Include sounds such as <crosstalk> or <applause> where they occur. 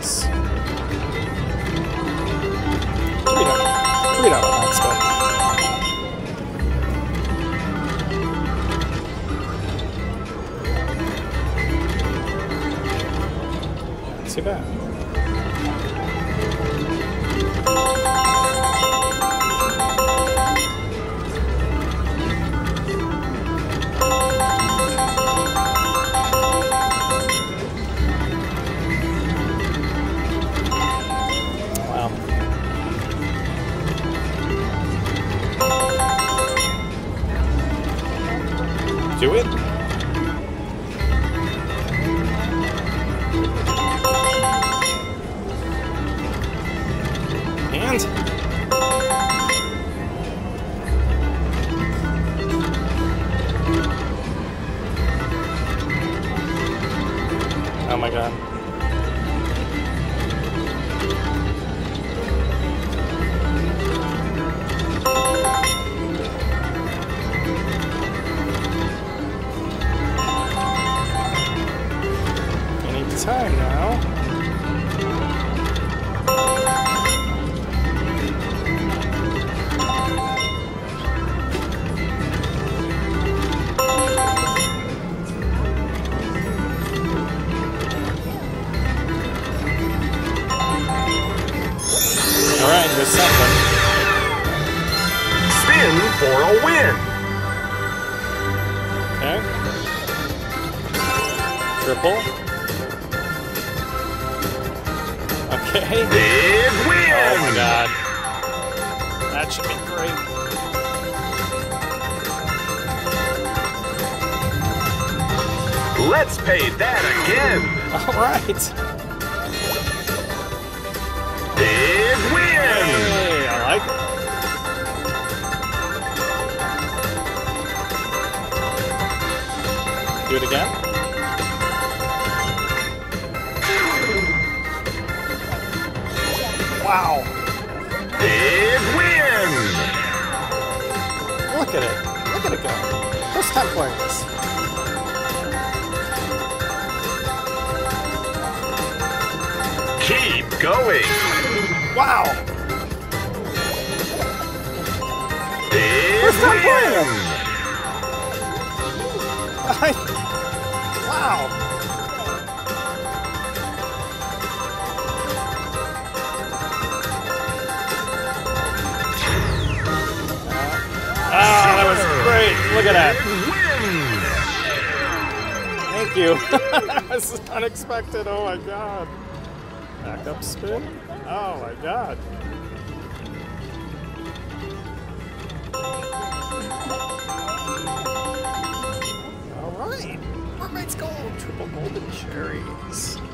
box. Three dollar, three dollar box though. Not too bad. Do it? And... Oh my god. Time now. Alright, there's something. Spin for a win. Okay. Triple. Okay. Big win. Oh my god. That should be great. Let's pay that again. Alright. Big win. Hey, I like it. Do it again. Wow. Big win. Look at it. Look at it go. First time playing this. Keep going. Wow. Big First time playing win. it. I, wow. Look at that. Thank you. <laughs> that was unexpected. Oh my god. Back up spin. Oh my god. All right. Mermaid's Gold. Triple golden cherries. Thanks for watching.